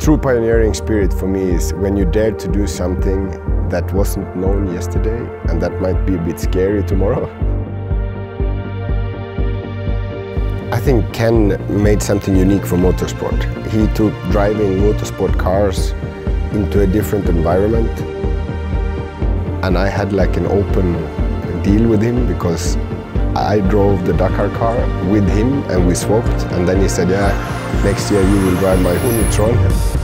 True pioneering spirit for me is when you dare to do something that wasn't known yesterday and that might be a bit scary tomorrow. I think Ken made something unique for motorsport. He took driving motorsport cars into a different environment. And I had like an open deal with him because I drove the Dakar car with him and we swapped and then he said, yeah, next year you will drive my Hoonitron.